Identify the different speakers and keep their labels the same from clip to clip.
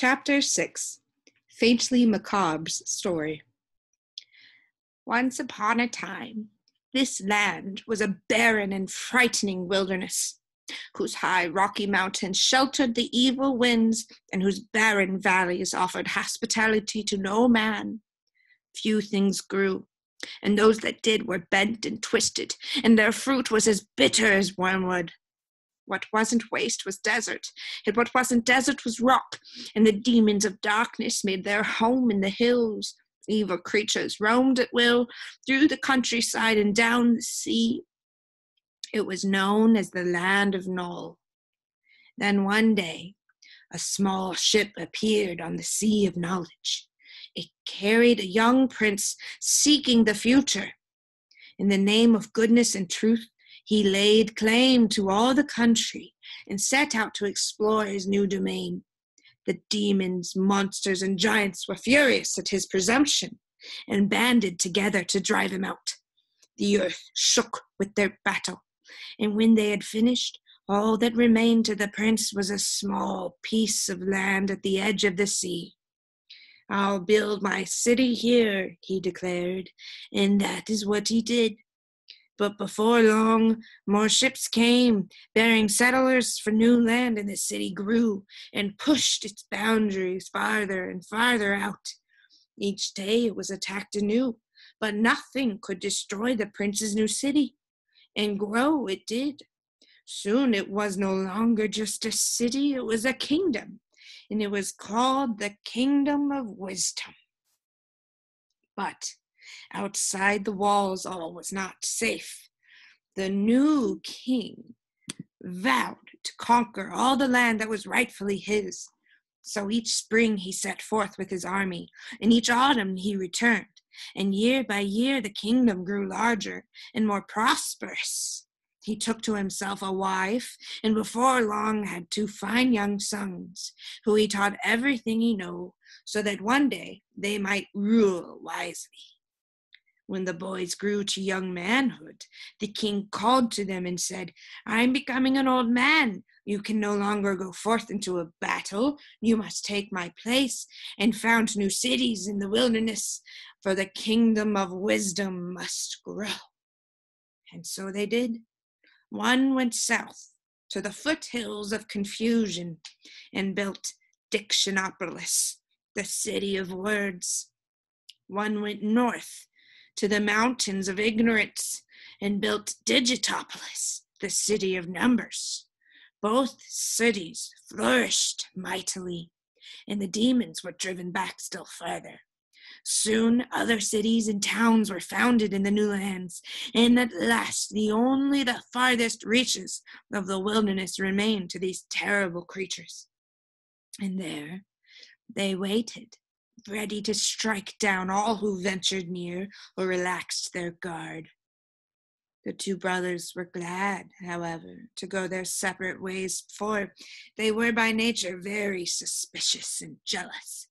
Speaker 1: Chapter 6 Faintly Macabre's Story Once upon a time, this land was a barren and frightening wilderness, whose high rocky mountains sheltered the evil winds and whose barren valleys offered hospitality to no man. Few things grew, and those that did were bent and twisted, and their fruit was as bitter as wormwood. What wasn't waste was desert, and what wasn't desert was rock, and the demons of darkness made their home in the hills. Evil creatures roamed at will through the countryside and down the sea. It was known as the land of Nol. Then one day, a small ship appeared on the sea of knowledge. It carried a young prince seeking the future. In the name of goodness and truth, he laid claim to all the country and set out to explore his new domain. The demons, monsters, and giants were furious at his presumption and banded together to drive him out. The earth shook with their battle, and when they had finished, all that remained to the prince was a small piece of land at the edge of the sea. I'll build my city here, he declared, and that is what he did. But before long, more ships came, bearing settlers for new land, and the city grew and pushed its boundaries farther and farther out. Each day it was attacked anew, but nothing could destroy the prince's new city. And grow it did. Soon it was no longer just a city, it was a kingdom, and it was called the Kingdom of Wisdom. But Outside the walls, all was not safe. The new king vowed to conquer all the land that was rightfully his. So each spring he set forth with his army, and each autumn he returned. And year by year the kingdom grew larger and more prosperous. He took to himself a wife, and before long had two fine young sons, who he taught everything he knew, so that one day they might rule wisely. When the boys grew to young manhood, the king called to them and said, I am becoming an old man. You can no longer go forth into a battle. You must take my place and found new cities in the wilderness, for the kingdom of wisdom must grow. And so they did. One went south to the foothills of confusion and built Dictionopolis, the city of words. One went north to the mountains of ignorance and built Digitopolis, the city of numbers. Both cities flourished mightily, and the demons were driven back still further. Soon other cities and towns were founded in the new lands, and at last the only the farthest reaches of the wilderness remained to these terrible creatures. And there they waited ready to strike down all who ventured near or relaxed their guard. The two brothers were glad, however, to go their separate ways, for they were by nature very suspicious and jealous.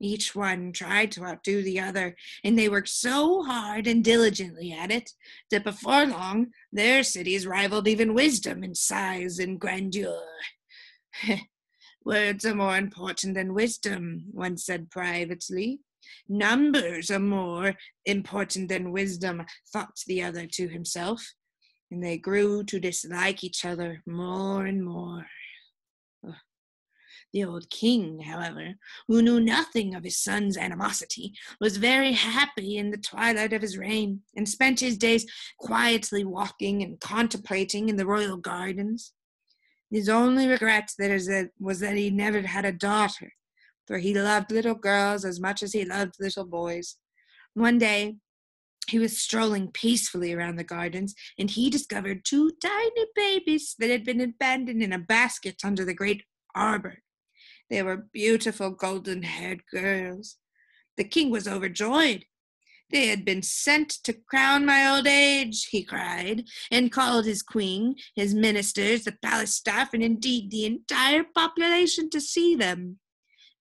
Speaker 1: Each one tried to outdo the other, and they worked so hard and diligently at it that before long their cities rivaled even wisdom in size and grandeur. Words are more important than wisdom, one said privately. Numbers are more important than wisdom, thought the other to himself, and they grew to dislike each other more and more. The old king, however, who knew nothing of his son's animosity, was very happy in the twilight of his reign, and spent his days quietly walking and contemplating in the royal gardens. His only regret that is that was that he never had a daughter, for he loved little girls as much as he loved little boys. One day, he was strolling peacefully around the gardens, and he discovered two tiny babies that had been abandoned in a basket under the great arbor. They were beautiful golden haired girls. The king was overjoyed they had been sent to crown my old age, he cried, and called his queen, his ministers, the palace staff, and indeed the entire population to see them.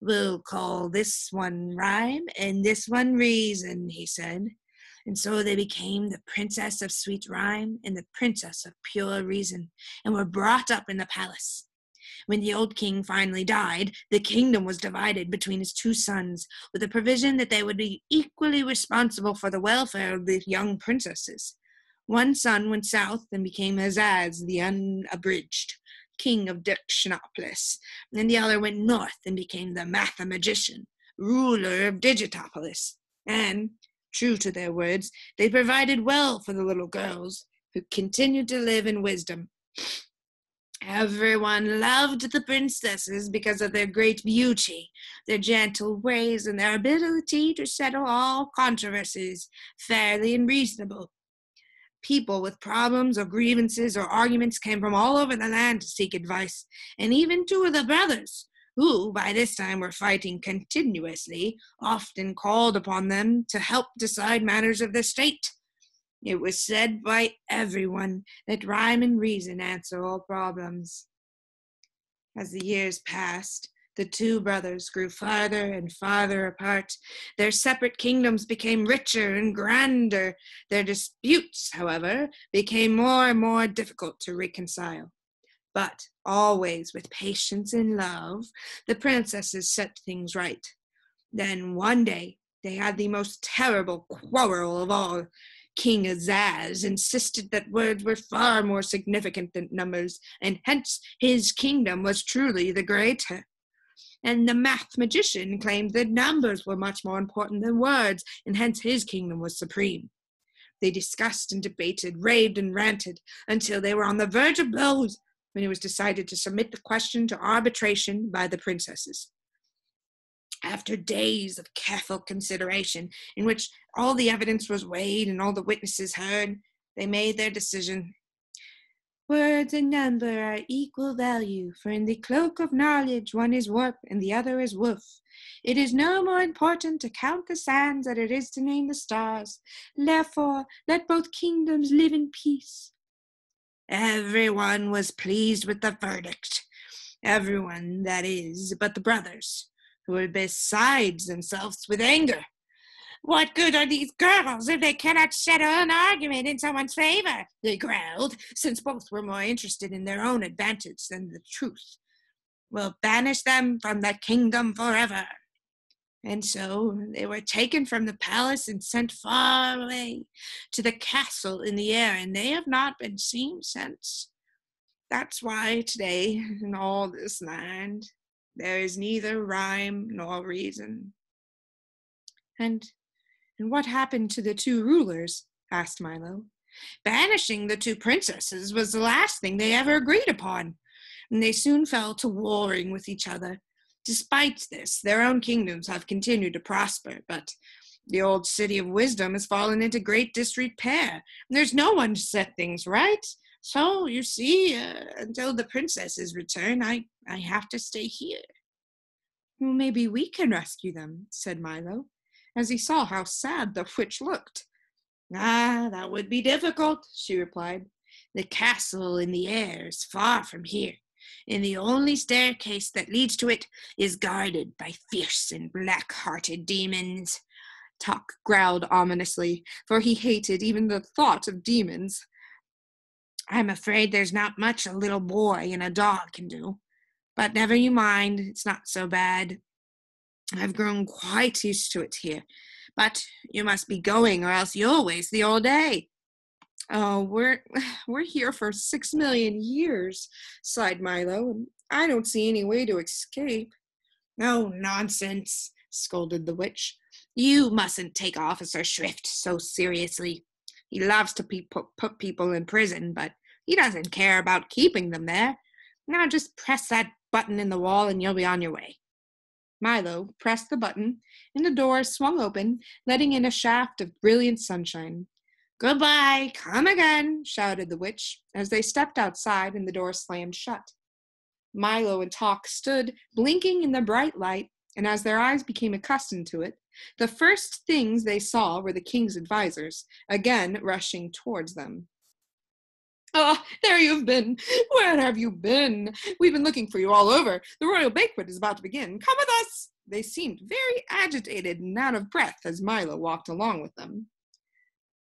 Speaker 1: We'll call this one Rhyme and this one Reason, he said. And so they became the princess of sweet rhyme and the princess of pure reason, and were brought up in the palace. When the old king finally died, the kingdom was divided between his two sons, with the provision that they would be equally responsible for the welfare of the young princesses. One son went south and became Azaz the Unabridged, king of Dictionopolis, and the other went north and became the Mathemagician, ruler of Digitopolis. And, true to their words, they provided well for the little girls, who continued to live in wisdom. Everyone loved the princesses because of their great beauty, their gentle ways, and their ability to settle all controversies fairly and reasonable. People with problems or grievances or arguments came from all over the land to seek advice, and even two of the brothers, who by this time were fighting continuously, often called upon them to help decide matters of the state. It was said by everyone that rhyme and reason answer all problems. As the years passed, the two brothers grew farther and farther apart. Their separate kingdoms became richer and grander. Their disputes, however, became more and more difficult to reconcile. But always with patience and love, the princesses set things right. Then one day they had the most terrible quarrel of all. King Azaz insisted that words were far more significant than numbers, and hence his kingdom was truly the greater and the Mathemagician claimed that numbers were much more important than words, and hence his kingdom was supreme. They discussed and debated, raved and ranted, until they were on the verge of blows when it was decided to submit the question to arbitration by the princesses. After days of careful consideration, in which all the evidence was weighed and all the witnesses heard, they made their decision Words and number are equal value, for in the cloak of knowledge one is warp and the other is woof. It is no more important to count the sands than it is to name the stars. Therefore, let both kingdoms live in peace. Everyone was pleased with the verdict. Everyone, that is, but the brothers, who were besides themselves with anger. What good are these girls if they cannot settle an argument in someone's favor? They growled, since both were more interested in their own advantage than the truth. We'll banish them from the kingdom forever. And so they were taken from the palace and sent far away to the castle in the air, and they have not been seen since. That's why today, in all this land, there is neither rhyme nor reason. And and what happened to the two rulers? asked Milo. Banishing the two princesses was the last thing they ever agreed upon, and they soon fell to warring with each other. Despite this, their own kingdoms have continued to prosper, but the old city of wisdom has fallen into great disrepair, and there's no one to set things right. So, you see, uh, until the princesses return, I, I have to stay here. Well, maybe we can rescue them, said Milo as he saw how sad the witch looked. Ah, that would be difficult, she replied. The castle in the air is far from here, and the only staircase that leads to it is guarded by fierce and black hearted demons. Tock growled ominously, for he hated even the thought of demons. I'm afraid there's not much a little boy and a dog can do. But never you mind, it's not so bad. I've grown quite used to it here. But you must be going, or else you'll waste the whole day. Oh, we're we're here for six million years, sighed Milo, and I don't see any way to escape. No nonsense, scolded the witch. You mustn't take Officer Shrift so seriously. He loves to pe- put people in prison, but he doesn't care about keeping them there. Now just press that button in the wall and you'll be on your way. Milo pressed the button, and the door swung open, letting in a shaft of brilliant sunshine. Goodbye, come again, shouted the witch as they stepped outside and the door slammed shut. Milo and Tock stood blinking in the bright light, and as their eyes became accustomed to it, the first things they saw were the king's advisers, again rushing towards them. Ah, there you've been. Where have you been? We've been looking for you all over. The royal banquet is about to begin. Come with us. They seemed very agitated and out of breath as Milo walked along with them.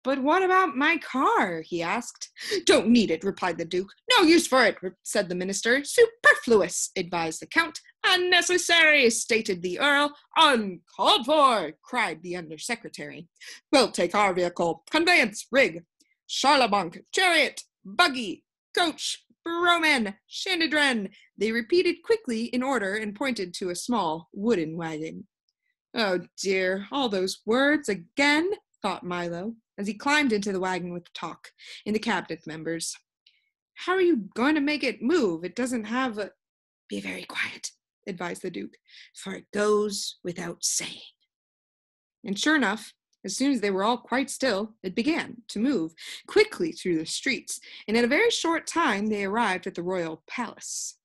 Speaker 1: But what about my car? he asked. Don't need it, replied the Duke. No use for it, said the minister. Superfluous, advised the Count. Unnecessary, stated the Earl. Uncalled for, cried the Under Secretary. We'll take our vehicle. Conveyance, rig, charabanc, chariot, buggy, coach, brougham, Shandadren. They repeated quickly in order and pointed to a small wooden wagon. Oh dear, all those words again, thought Milo as he climbed into the wagon with Tock and the cabinet members. How are you going to make it move? It doesn't have a. Be very quiet, advised the Duke, for it goes without saying. And sure enough, as soon as they were all quite still, it began to move quickly through the streets, and in a very short time they arrived at the royal palace.